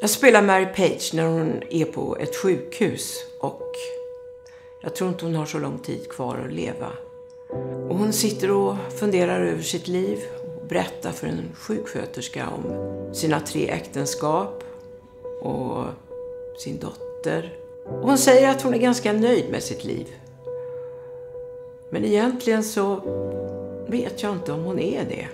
Jag spelar Mary Page när hon är på ett sjukhus och jag tror inte hon har så lång tid kvar att leva. Och hon sitter och funderar över sitt liv och berättar för en sjuksköterska om sina tre äktenskap och sin dotter. Och hon säger att hon är ganska nöjd med sitt liv. Men egentligen så vet jag inte om hon är det.